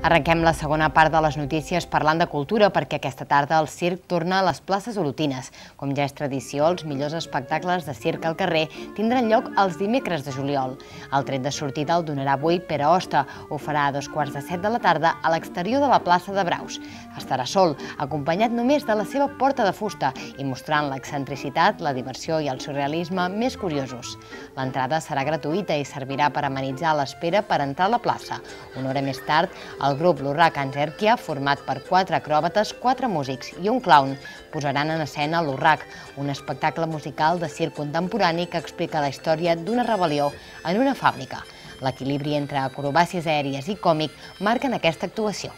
Arrenquem la segona part de les notícies parlant de cultura perquè aquesta tarda el circ torna a les places olotines. Com ja és tradició, els millors espectacles de circ al carrer tindran lloc els dimecres de juliol. El tret de sortida el donarà avui Pere Osta. Ho farà a dos quarts de set de la tarda a l'exterior de la plaça de Braus. Estarà sol, acompanyat només de la seva porta de fusta i mostrant l'excentricitat, la diversió i el surrealisme més curiosos. L'entrada serà gratuïta i servirà per amenitzar l'espera per entrar a la plaça. Una hora més tard, el el grup l'Urrac Angerquia, format per quatre acròbates, quatre músics i un clown, posaran en escena l'Urrac, un espectacle musical de circ contemporani que explica la història d'una rebel·lió en una fàbrica. L'equilibri entre acrobàcies aèries i còmic marquen aquesta actuació.